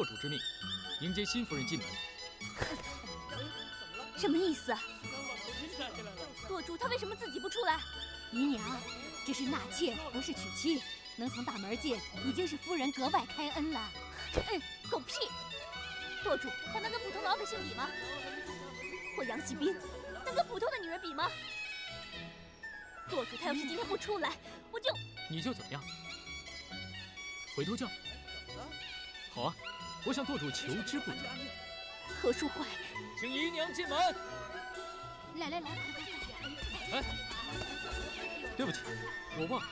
舵主之命，迎接新夫人进门。什么意思？舵主他为什么自己不出来？姨娘，这是纳妾，不是娶妻。能从大门进，已经是夫人格外开恩了。嗯，狗屁！舵主他能跟普通老百姓比吗？我杨喜斌能跟普通的女人比吗？舵主他要是今天不出来，我就……你就怎么样？回头叫？好啊，我向舵主求之不得。何书怀，请姨娘进门。来来来，快快快！哎，对不起，我忘了，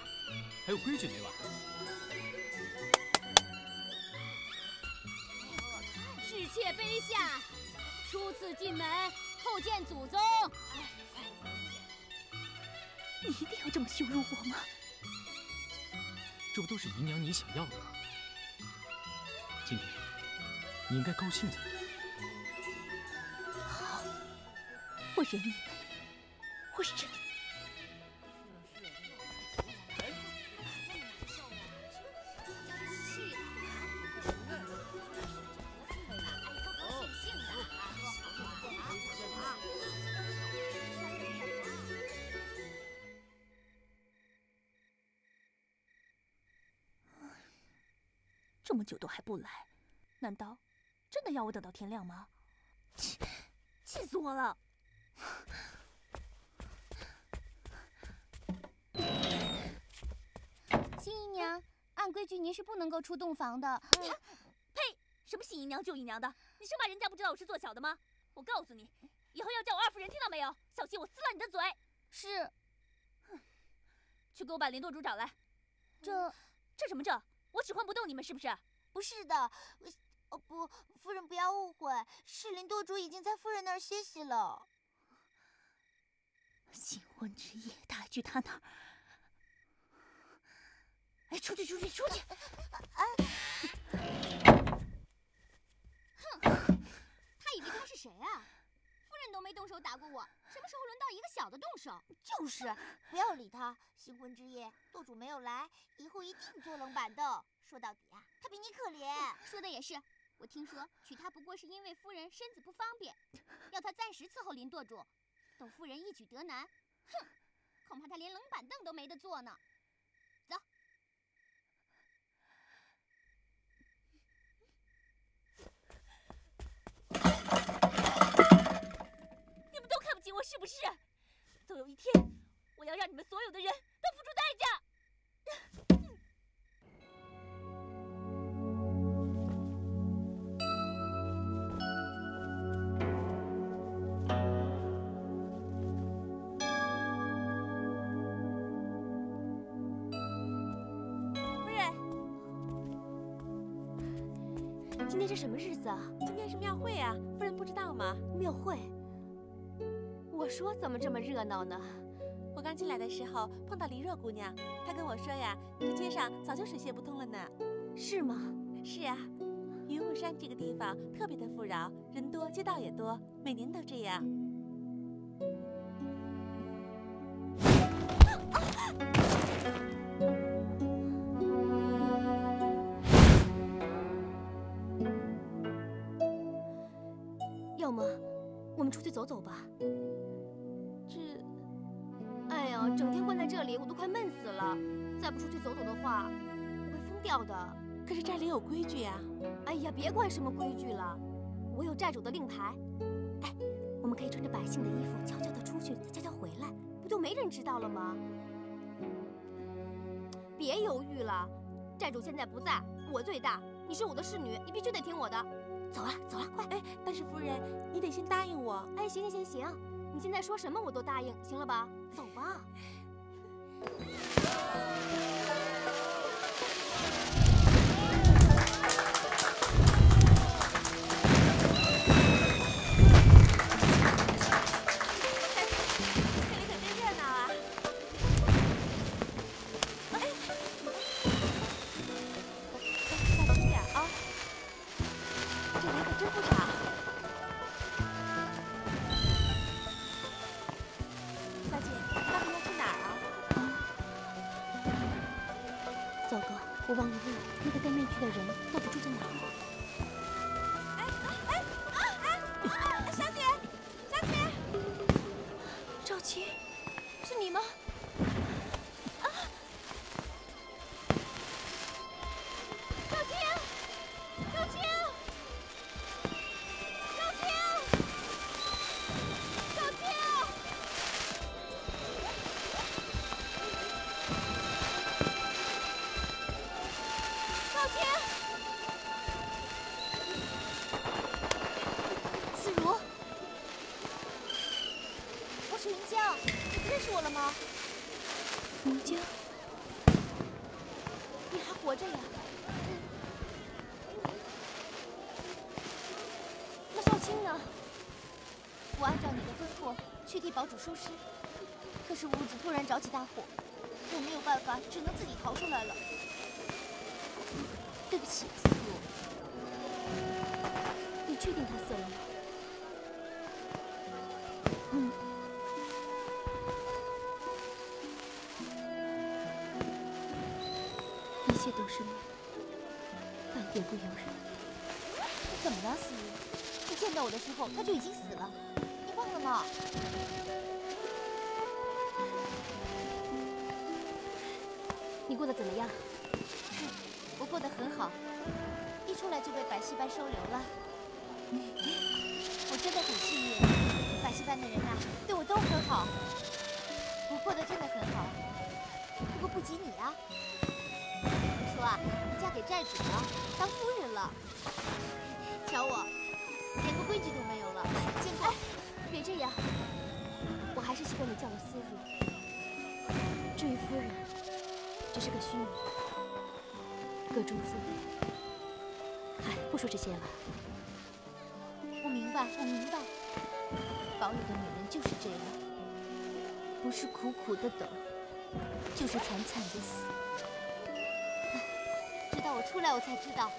还有规矩没完。侍妾卑下，初次进门，叩见祖宗。你一定要这么羞辱我吗？这不都是姨娘你想要的吗？今天你应该高兴才对。好，我忍你们，我忍。这么久都还不来，难道的要我等到天亮吗？气，气死我了！新姨娘，按规矩您是不能够出洞房的。呸！什么新姨娘旧姨娘的？你生怕人家不知道我是做小的吗？我告诉你，以后要叫我二夫人，听到没有？小心我撕烂你的嘴！是。去给我把林舵主找来。这，这什么这？我使唤不动你们是不是？不是的，哦不，夫人不要误会，是林舵主已经在夫人那儿歇息了。新婚之夜，他还去他那儿？哎，出去出去出去！哎，哼，他以为他是谁啊？夫人都没动手打过我，什么时候轮到一个小的动手？就是，不要理他。新婚之夜，舵主没有来，以后一定坐冷板凳。说到底啊，他比你可怜。说的也是，我听说娶她不过是因为夫人身子不方便，要她暂时伺候林舵主，等夫人一举得男，哼，恐怕她连冷板凳都没得坐呢。走。你们都看不起我是不是？总有一天，我要让你们所有的人都不知道吗？庙会。我说怎么这么热闹呢？我刚进来的时候碰到黎若姑娘，她跟我说呀，这街上早就水泄不通了呢。是吗？是啊，云雾山这个地方特别的富饶，人多街道也多，每年都这样。出去走走吧。这，哎呀，整天关在这里，我都快闷死了。再不出去走走的话，我会疯掉的。可是寨里有规矩呀。哎呀，别管什么规矩了，我有寨主的令牌。哎，我们可以穿着百姓的衣服，悄悄的出去，再悄悄回来，不就没人知道了吗？别犹豫了，寨主现在不在，我最大，你是我的侍女，你必须得听我的。走了，走了，快！哎，但是夫人，你得先答应我。哎，行行行行，你现在说什么我都答应，行了吧？走吧。堡主收尸，可是屋子突然着起大火，我没有办法，只能自己逃出来了。对不起，思如。你确定他死了吗？嗯。都是梦，半点不由人。怎么了，思雨？你见到我的时候他就已经死了，你忘了吗？过得怎么样？我过得很好，一出来就被百戏班收留了。我真的很幸运，百戏班的人呐，对我都很好。我过得真的很好，不过不及你啊。说啊，你嫁给寨主了，当夫人了。瞧我，连个规矩都没有了。见过，别这样，我还是习惯你叫我思如。至于夫人，只是个虚名，各中滋味。哎，不说这些了。我明白，我明白。堡里的女人就是这样，不是苦苦的等，就是惨惨的死。直到我出来，我才知道，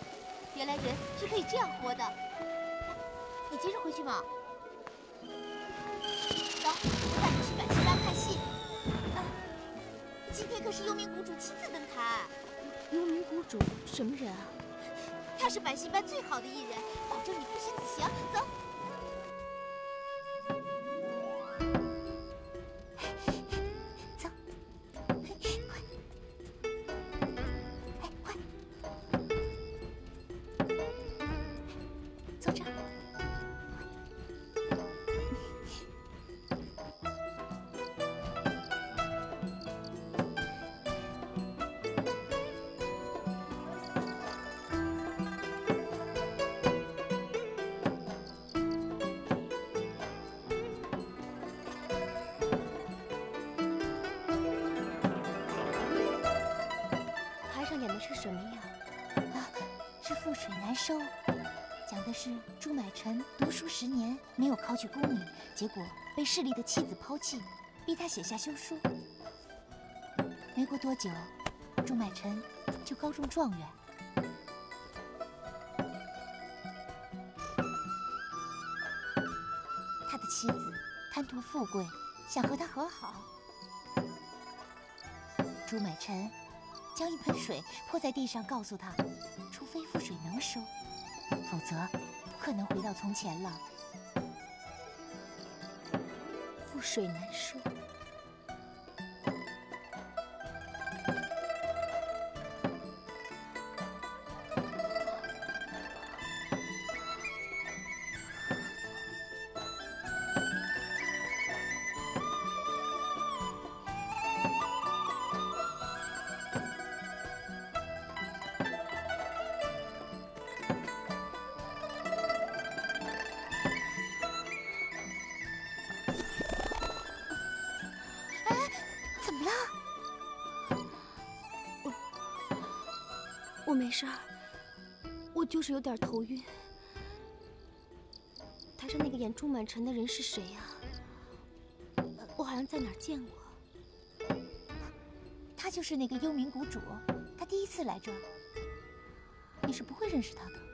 原来人是可以这样活的。你接着回去嘛。今天可是幽冥谷主亲自登台。幽冥谷主什么人啊？他是百戏班最好的艺人，保证你不虚此行。走。水难收讲的是朱买臣读书十年没有考取功名，结果被势力的妻子抛弃，逼他写下休书。没过多久，朱买臣就高中状元。他的妻子贪图富贵，想和他和好。朱买臣将一盆水泼在地上，告诉他，除非覆水收。否则，不可能回到从前了。覆水难收。我没事儿，我就是有点头晕。台上那个演朱满尘的人是谁呀？我好像在哪儿见过。他就是那个幽冥谷主，他第一次来这儿，你是不会认识他的。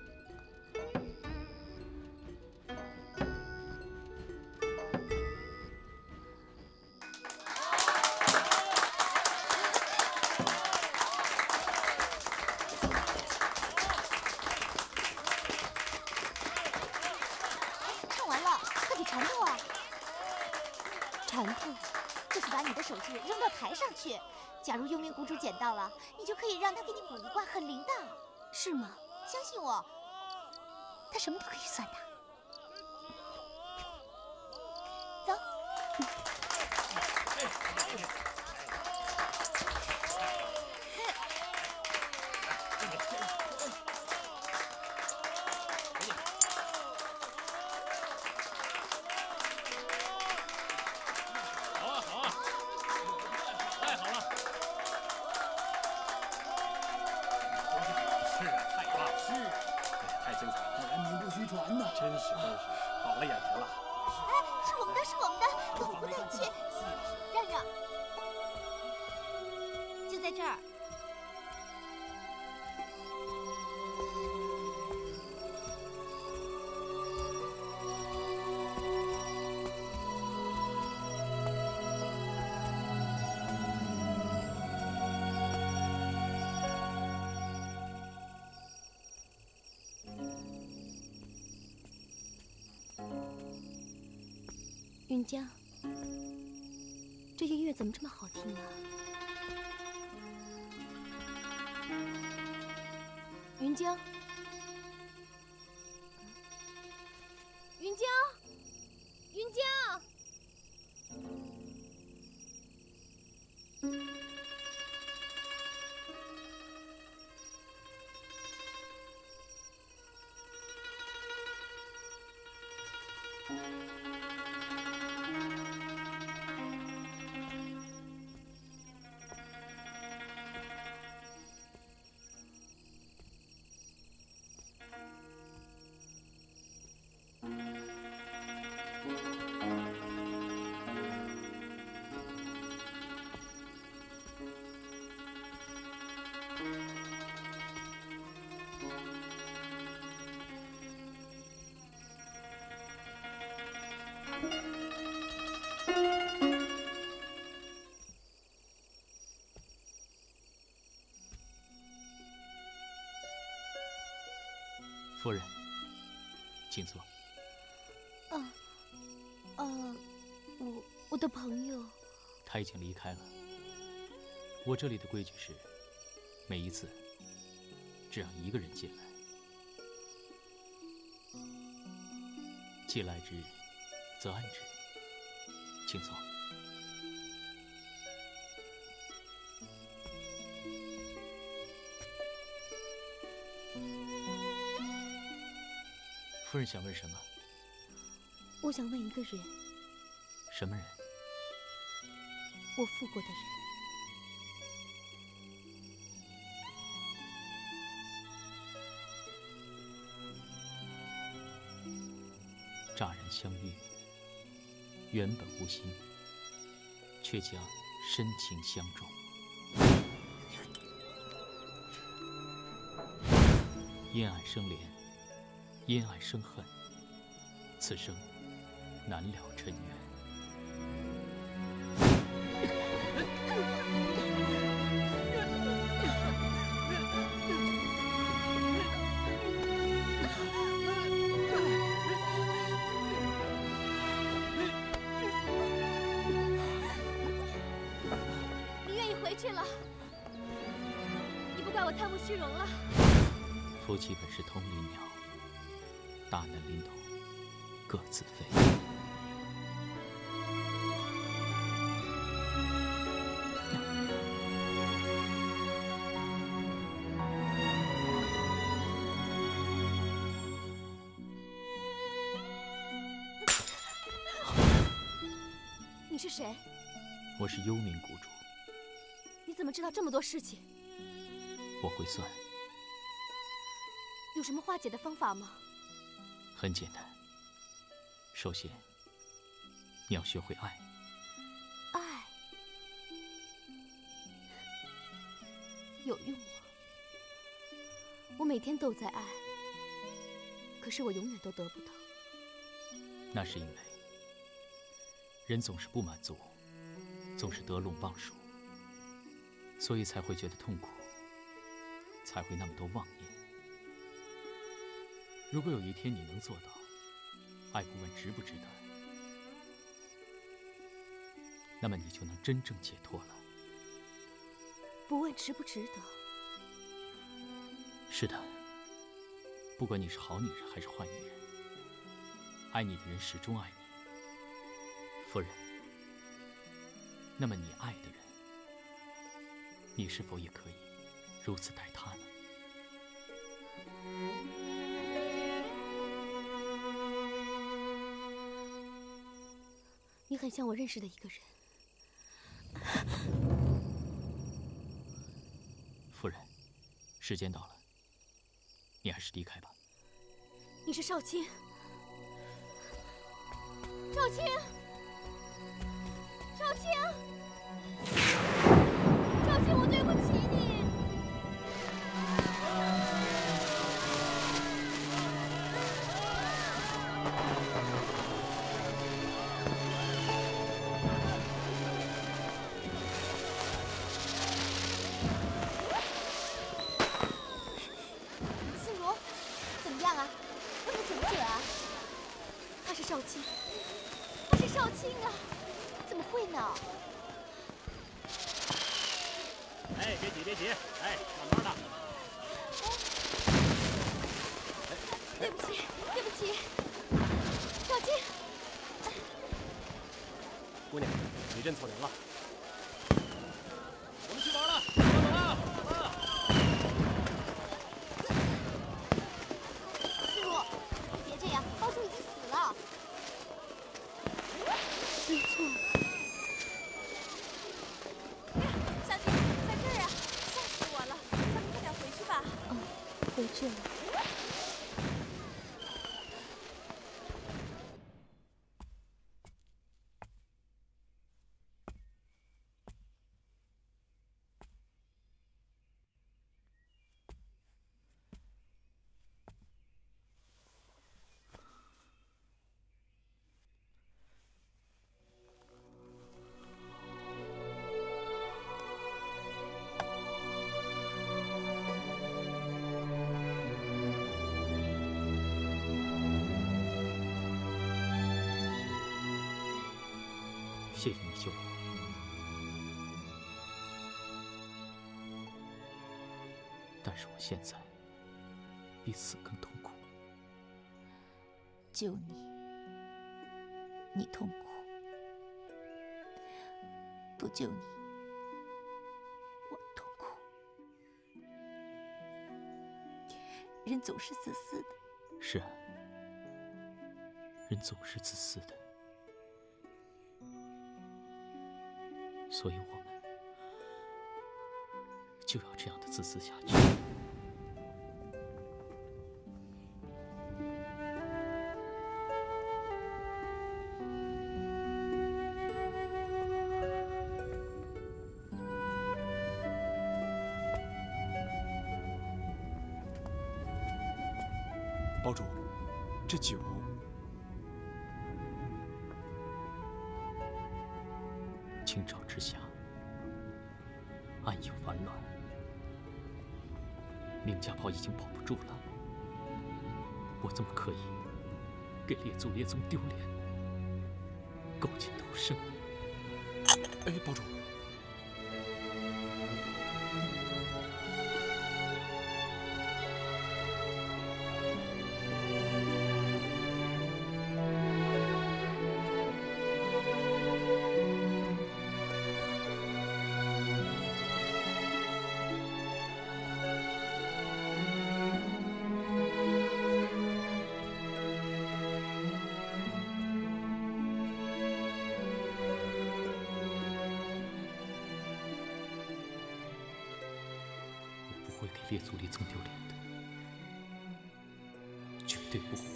是吗？相信我，他什么都可以算的。真是真是，饱了眼福了。哎，是我们的，是我们的，走，我带你去。让让，就在这儿。云江，这音乐怎么这么好听啊？云江，夫人，请坐。啊，呃，我我的朋友，他已经离开了。我这里的规矩是，每一次只让一个人进来。既来之，则安之。请坐。夫人想问什么？我想问一个人，什么人？我负过的人。乍然相遇，原本无心，却将深情相中。阴暗生怜，因爱生恨，此生难了尘缘。你愿意回去了？你不怪我贪慕虚荣了？夫妻本是同林鸟，大难临头各自飞。你是谁？我是幽冥谷主，你怎么知道这么多事情？我会算，有什么化解的方法吗？很简单。首先，你要学会爱。爱有用吗？我每天都在爱，可是我永远都得不到。那是因为人总是不满足，总是得陇望蜀，所以才会觉得痛苦，才会那么多妄念。如果有一天你能做到，爱不问值不值得，那么你就能真正解脱了。不问值不值得。是的，不管你是好女人还是坏女人，爱你的人始终爱你，夫人。那么你爱的人，你是否也可以如此待他呢？很像我认识的一个人，夫人。时间到了，你还是离开吧。你是少卿，少卿，少卿，少卿，他是少卿啊！怎么会呢？哎，别急别急，哎，慢慢的。对不起，对不起，少卿。姑娘，你认错人了。谢谢你救了我。但是我现在比死更痛苦。救你，你痛苦；不救你，我痛苦。人总是自私的，是啊，人总是自私的，所以我们就要这样的自私下去。列祖列宗丢脸的，绝对不会。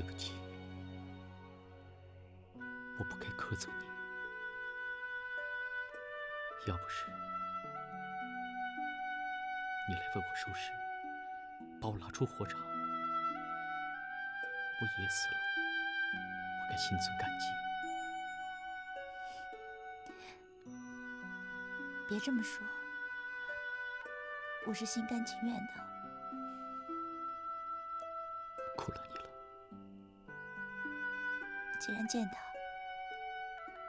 对不起，我不该苛责你。要不是你来为我收尸，把我拉出火场，我也死了。我该心存感激。别这么说，我是心甘情愿的。既然见他，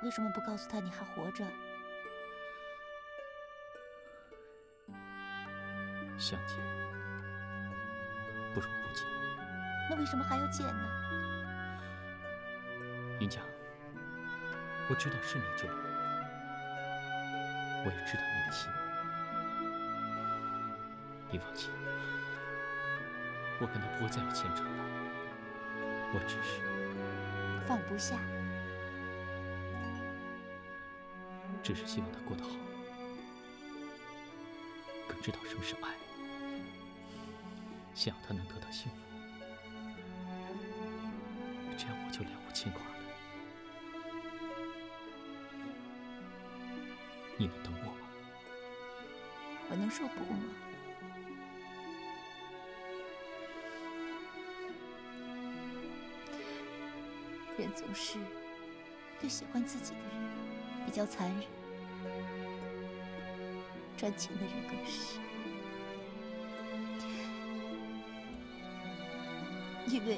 为什么不告诉他你还活着？想见，不如不见。那为什么还要见呢？云江，我知道是你救了我。我也知道你的心，你放心，我跟他不会再有牵扯了。我只是放不下，只是希望他过得好，更知道什么是爱，想要他能得到幸福，这样我就了无牵挂了。你能等我吗？我能说不吗？人总是对喜欢自己的人比较残忍，专情的人更是。因为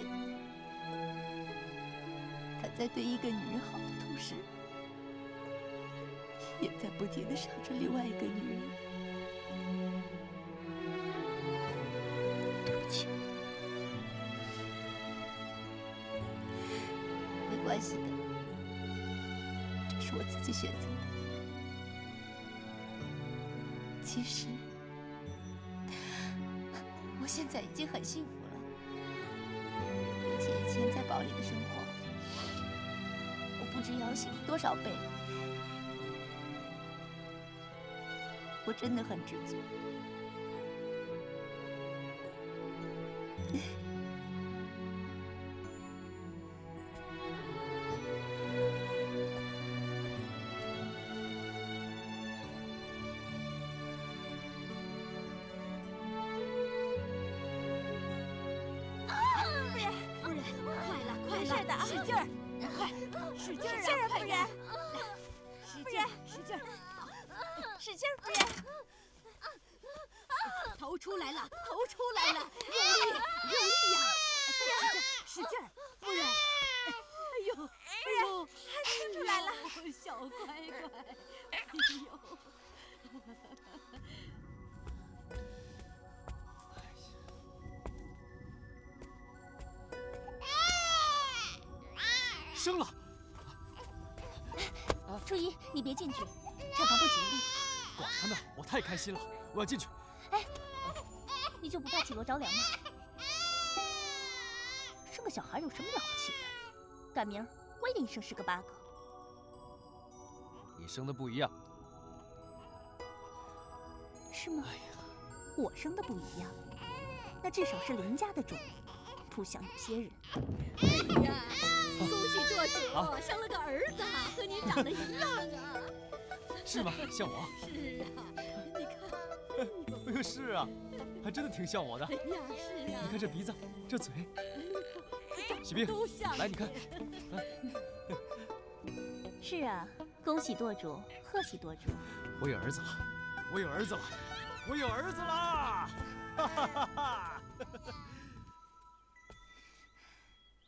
他在对一个女人好的同时。也在不停的想着另外一个女人。不知要幸福多少倍。我真的很知足。出来了，头出来了，用力，用力呀！使劲，使劲，夫人！哎呦，哎呦，还是出来了，小乖乖！哎呦！生了！初一，你别进去，产房不吉利。管他呢，我太开心了，我要进去。哎，你就不怕起落着凉吗？生个小孩有什么了不起的？赶明儿我也给你生十个八个。你生的不一样。是吗？哎呀，我生的不一样，那至少是林家的种，不像有些人。哎呀，恭喜舵主生了个儿子，和你长得一样啊！是吗？像我？是啊。哎呦，是啊，还真的挺像我的。哎呀，是啊。你看这鼻子，这嘴。喜冰，来，你看。是啊，恭喜舵主，贺喜舵主。我有儿子了，我有儿子了，我有儿子啦！哈哈哈哈！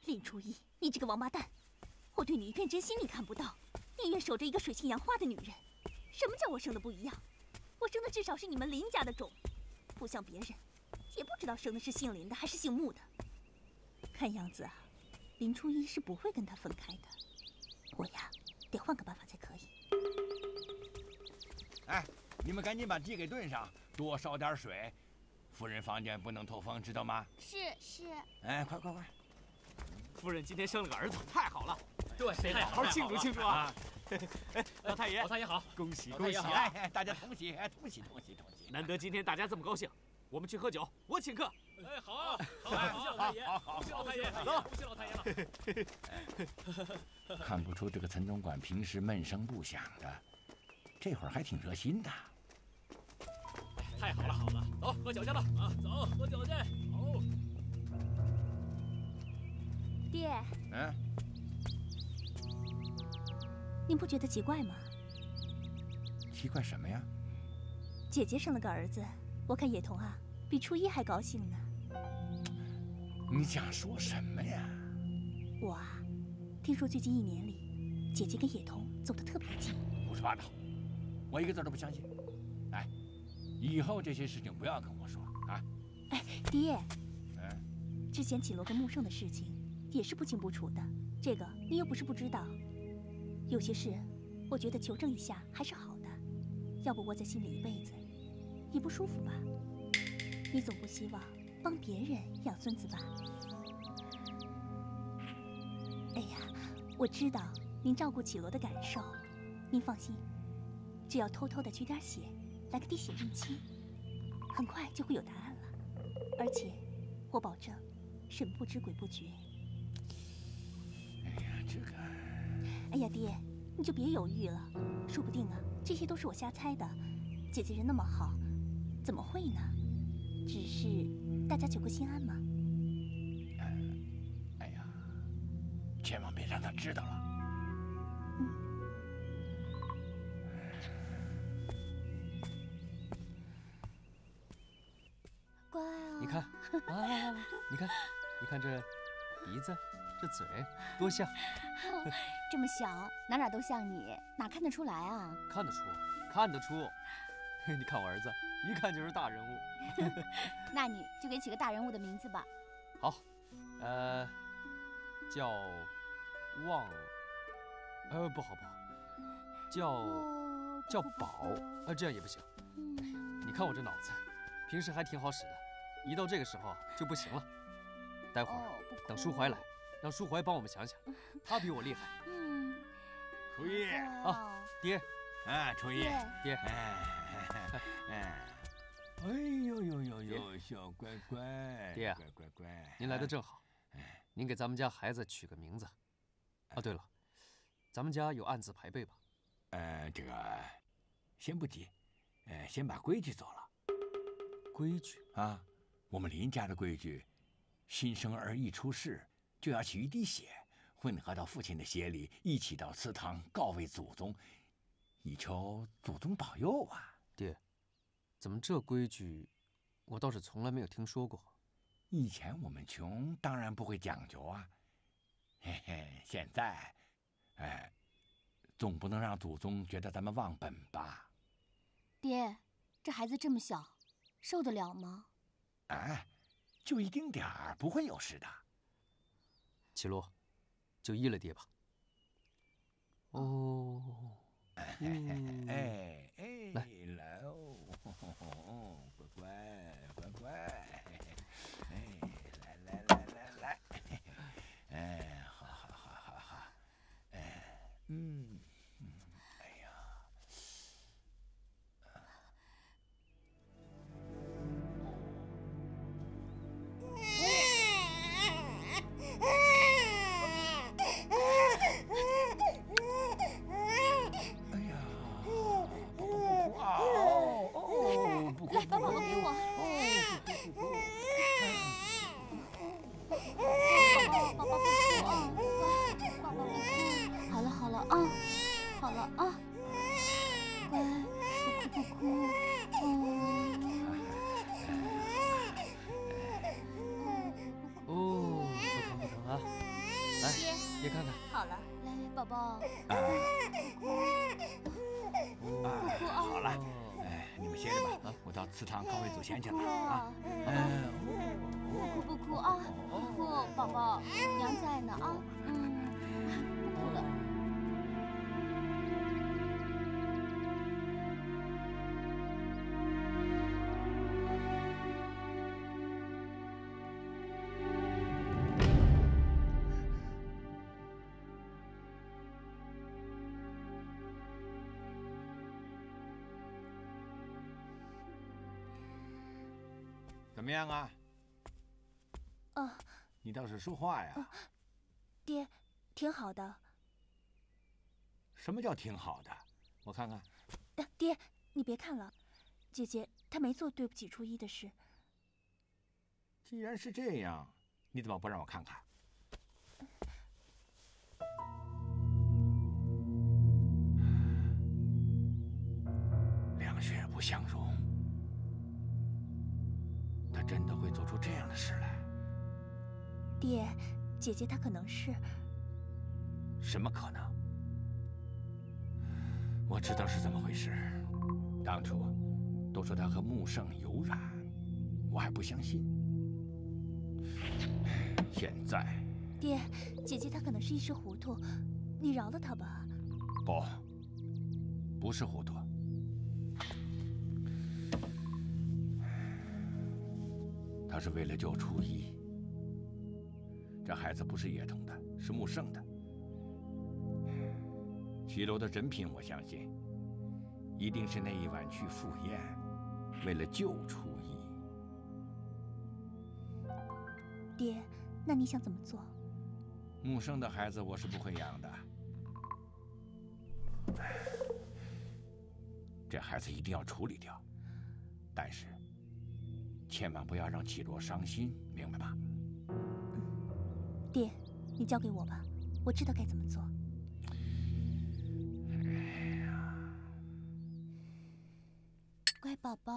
林初一，你这个王八蛋！我对你一片真心你看不到，宁愿守着一个水性杨花的女人。什么叫我生的不一样？我生的至少是你们林家的种，不像别人，也不知道生的是姓林的还是姓穆的。看样子啊，林初一是不会跟他分开的。我呀，得换个办法才可以。哎，你们赶紧把地给炖上，多烧点水。夫人房间不能透风，知道吗？是是。哎，快快快！夫人今天生了个儿子，太好了。对，得好好庆祝庆祝啊！哎，老太爷，老太爷好，恭喜恭喜！哎，大家同喜，哎，同喜同喜同喜！难得今天大家这么高兴，我们去喝酒，我请客。哎，好啊，好啊，好，老太爷，好，老太爷，走，恭喜老太爷了。看不出这个陈总管平时闷声不响的，这会儿还挺热心的。太好了，好了，走，喝酒去吧啊，走，喝酒去。好。爹。嗯。您不觉得奇怪吗？奇怪什么呀？姐姐生了个儿子，我看野童啊，比初一还高兴呢。你想说什么呀？我啊，听说最近一年里，姐姐跟野童走得特别近。胡说八道，我一个字都不相信。哎，以后这些事情不要跟我说啊。哎，爹。嗯。之前绮罗跟穆盛的事情，也是不清不楚的。这个你又不是不知道。有些事，我觉得求证一下还是好的，要不窝在心里一辈子，也不舒服吧？你总不希望帮别人养孙子吧？哎呀，我知道您照顾绮罗的感受，您放心，只要偷偷的取点血，来个滴血认亲，很快就会有答案了。而且，我保证，神不知鬼不觉。哎呀，爹，你就别犹豫了，说不定啊，这些都是我瞎猜的。姐姐人那么好，怎么会呢？只是大家求个心安嘛。哎呀，千万别让他知道了。嗯。乖啊。你看，啊，你看，你看这鼻子。这嘴多像，这么小，哪哪都像你，哪看得出来啊？看得出，看得出。你看我儿子，一看就是大人物。那你就给起个大人物的名字吧。好，呃，叫旺，呃，不好不好，叫叫宝，啊，这样也不行。你看我这脑子，平时还挺好使的，一到这个时候就不行了。待会儿等舒怀来。让舒怀帮我们想想，他比我厉害。嗯，初一啊，爹，哎，初一，爹，哎，哎，哎呦呦呦呦，小乖乖，爹，乖乖乖，您来的正好。哎，您给咱们家孩子取个名字。哦，对了，咱们家有按字排辈吧？呃，这个先不急，呃，先把规矩走了。规矩啊，我们林家的规矩，新生儿一出世。就要取一滴血，混合到父亲的血里，一起到祠堂告慰祖宗，以求祖宗保佑啊！爹，怎么这规矩，我倒是从来没有听说过。以前我们穷，当然不会讲究啊。嘿嘿，现在，哎，总不能让祖宗觉得咱们忘本吧？爹，这孩子这么小，受得了吗？哎，就一丁点儿，不会有事的。绮罗，就依了爹吧。哦，哎哎哎，来来哦，乖乖乖乖，哎，来来来来来，哎，好好好好好，哎，嗯。祠堂告慰祖先去了啊！嗯，不哭不哭啊，不哭，宝宝，娘在呢啊，嗯，不哭了。么样啊？啊，你倒是说话呀！爹，挺好的。什么叫挺好的？我看看。爹，你别看了，姐姐她没做对不起初一的事。既然是这样，你怎么不让我看看？两血不相容，他真的会做出这样的事来？爹，姐姐她可能是……什么可能？我知道是怎么回事。当初都说她和穆圣有染，我还不相信。现在，爹，姐姐她可能是一时糊涂，你饶了她吧。不，不是糊涂。他是为了救初一。这孩子不是叶童的，是穆圣的。齐楼的人品，我相信，一定是那一晚去赴宴，为了救初一。爹，那你想怎么做？穆圣的孩子，我是不会养的。这孩子一定要处理掉，但是千万不要让绮罗伤心，明白吗？爹，你交给我吧，我知道该怎么做。哎呀，乖宝宝。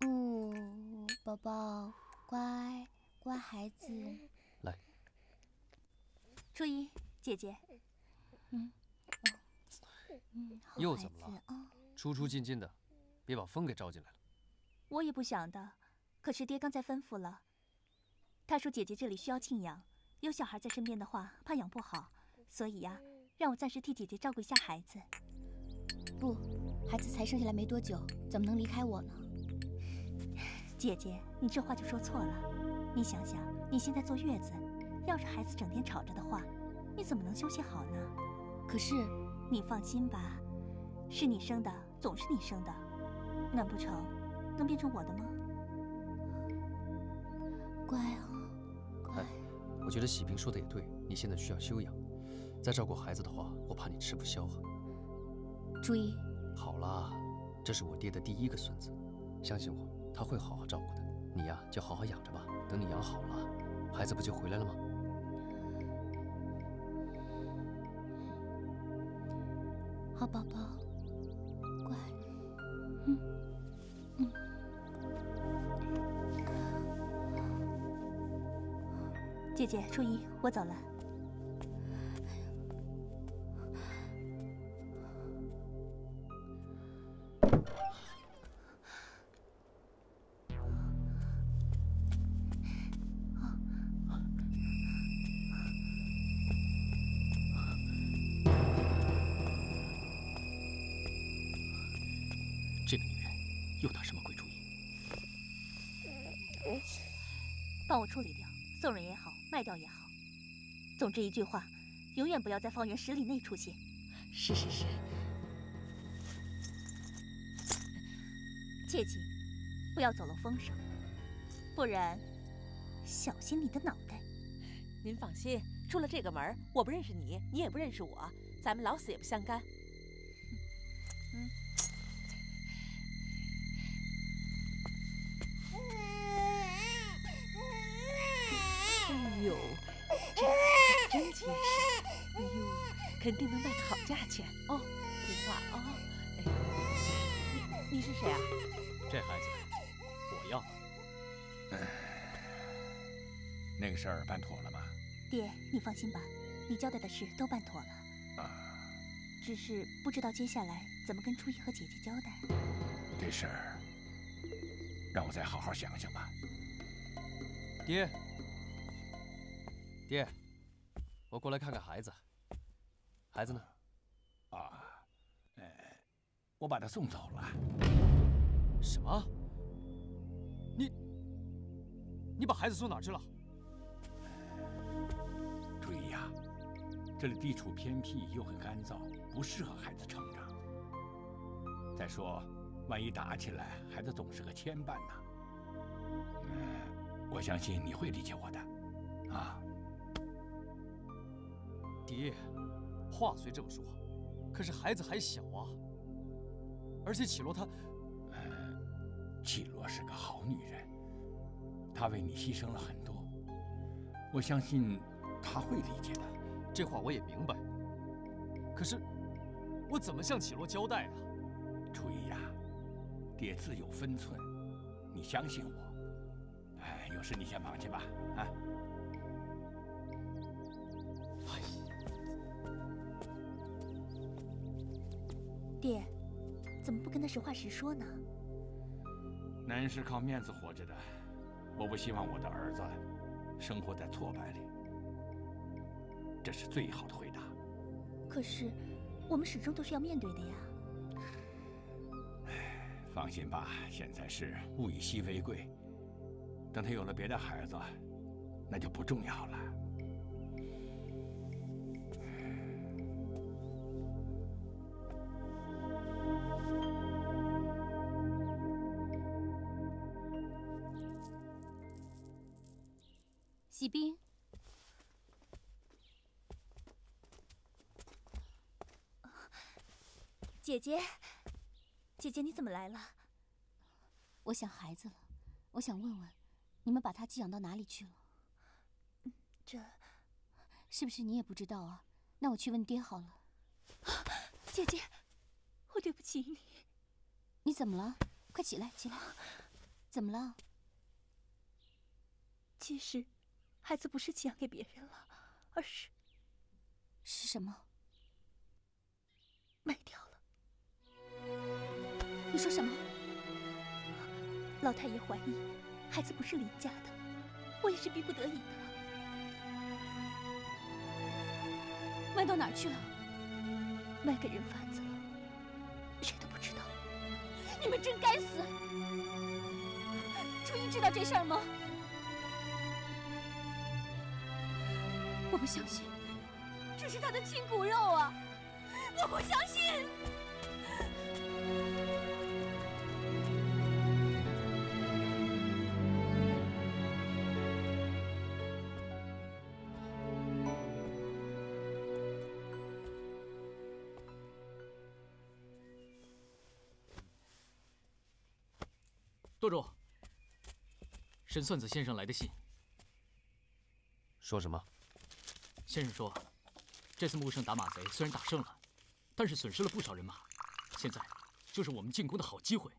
嗯，宝宝，乖乖孩子。来，初一姐姐。嗯，嗯，又怎么了？出出进进的，别把风给招进来了。我也不想的，可是爹刚才吩咐了。他说姐姐这里需要静养，有小孩在身边的话，怕养不好，所以呀，让我暂时替姐姐照顾一下孩子。不，孩子才生下来没多久，怎么能离开我呢？姐姐，你这话就说错了。你想想，你现在坐月子，要是孩子整天吵着的话，你怎么能休息好呢？可是，你放心吧，是你生的，总是你生的，难不成？能变成我的吗？乖哦，乖。我觉得喜平说的也对，你现在需要休养。再照顾孩子的话，我怕你吃不消啊。初一，好啦，这是我爹的第一个孙子，相信我，他会好好照顾的。你呀，就好好养着吧。等你养好了，孩子不就回来了吗？好宝宝。乖，嗯嗯姐姐，初一，我走了。这个女人又打什么鬼主意？帮我处理掉，送人也好。卖掉也好，总之一句话，永远不要在方圆十里内出现。是是是，切记不要走漏风声，不然小心你的脑袋。您放心，出了这个门，我不认识你，你也不认识我，咱们老死也不相干。肯定能卖个好价钱哦，听话啊！你你是谁啊？这孩子我要。那个事儿办妥了吗？爹，你放心吧，你交代的事都办妥了。啊。只是不知道接下来怎么跟初一和姐姐交代。这事儿让我再好好想想吧。爹，爹，我过来看看孩子。孩子呢？啊，呃，我把他送走了。什么？你你把孩子送哪去了？注意呀，这里地处偏僻又很干燥，不适合孩子成长。再说，万一打起来，孩子总是个牵绊呐。嗯，我相信你会理解我的，啊。爹，话虽这么说，可是孩子还小啊。而且绮罗她，呃，绮罗是个好女人，她为你牺牲了很多，我相信她会理解的。这话我也明白。可是，我怎么向绮罗交代啊？初一呀，爹自有分寸，你相信我。哎，有事你先忙去吧，啊。爹，怎么不跟他实话实说呢？男人是靠面子活着的，我不希望我的儿子生活在挫败里，这是最好的回答。可是，我们始终都是要面对的呀。唉，放心吧，现在是物以稀为贵，等他有了别的孩子，那就不重要了。喜冰，姐姐，姐姐你怎么来了？我想孩子了，我想问问，你们把他寄养到哪里去了？这，是不是你也不知道啊？那我去问爹好了。姐姐，我对不起你。你怎么了？快起来，起来。怎么了？其实。孩子不是寄养给别人了，而是是什么？卖掉了。你说什么？老太爷怀疑孩子不是林家的，我也是逼不得已的。卖到哪儿去了？卖给人贩子了，谁都不知道。你们真该死！初一知道这事儿吗？我不相信，这是他的亲骨肉啊！我不相信。舵主，沈算子先生来的信。说什么？先生说，这次木胜打马贼虽然打胜了，但是损失了不少人马。现在就是我们进攻的好机会。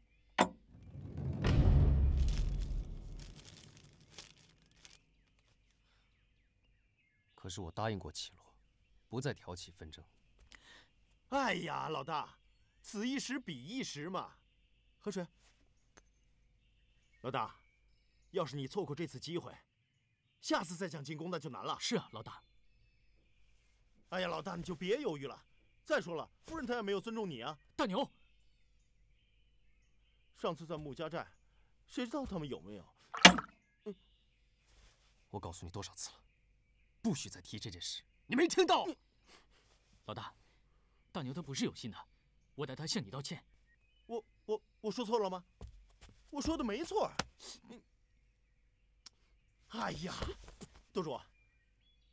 可是我答应过绮罗，不再挑起纷争。哎呀，老大，此一时彼一时嘛。喝水。老大，要是你错过这次机会，下次再想进攻那就难了。是啊，老大。哎呀，老大，你就别犹豫了。再说了，夫人她也没有尊重你啊。大牛，上次在穆家寨，谁知道他们有没有？我告诉你多少次了，不许再提这件事。你没听到？老大，大牛他不是有心的，我代他向你道歉。我我我说错了吗？我说的没错。哎呀，舵主，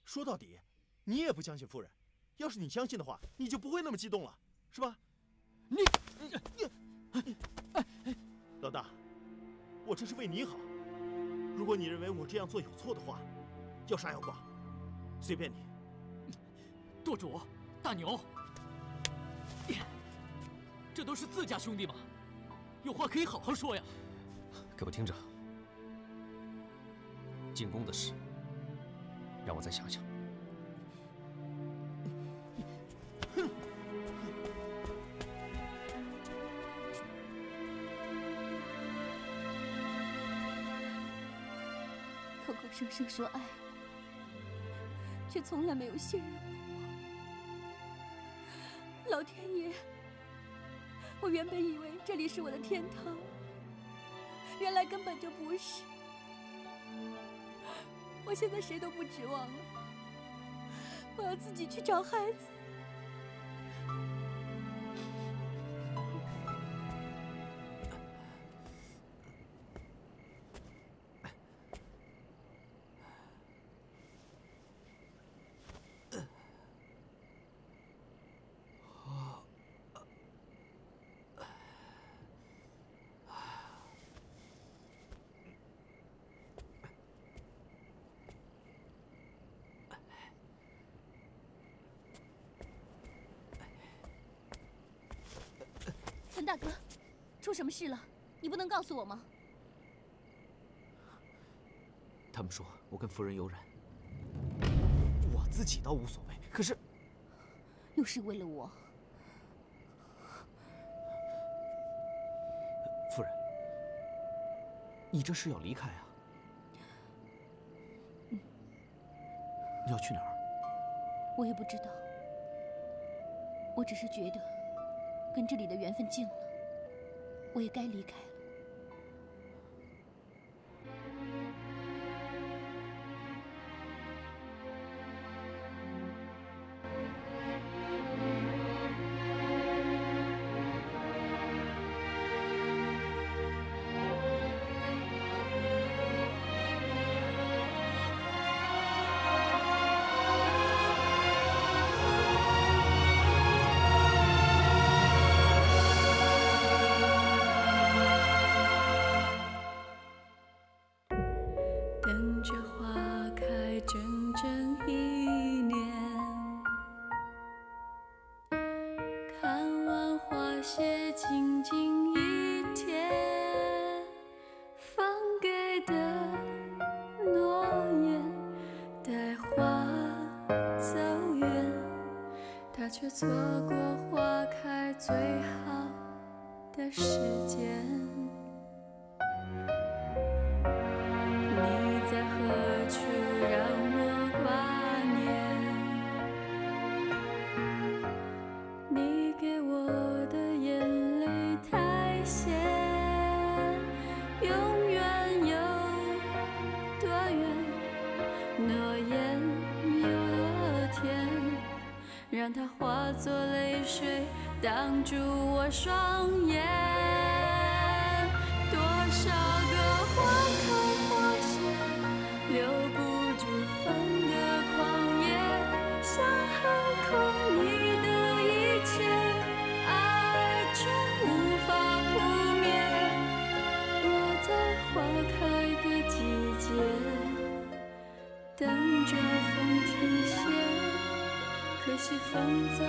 说到底。你也不相信夫人，要是你相信的话，你就不会那么激动了，是吧？你你你，老大，我这是为你好。如果你认为我这样做有错的话，要杀要剐，随便你。舵主，大牛，这都是自家兄弟嘛，有话可以好好说呀。给我听着，进宫的事，让我再想想。声声说爱，却从来没有信任过我。老天爷，我原本以为这里是我的天堂，原来根本就不是。我现在谁都不指望了，我要自己去找孩子。出什么事了？你不能告诉我吗？他们说我跟夫人有染，我自己倒无所谓，可是又是为了我。夫人，你这是要离开啊？嗯。你要去哪儿？我也不知道。我只是觉得，跟这里的缘分尽了，我也该离开了。却错过花开最好的时间。挡住我双眼。多少个花开花谢，留不住风的狂野。像航空你的一切，爱却无法扑灭。我在花开的季节，等着风停歇。可惜风走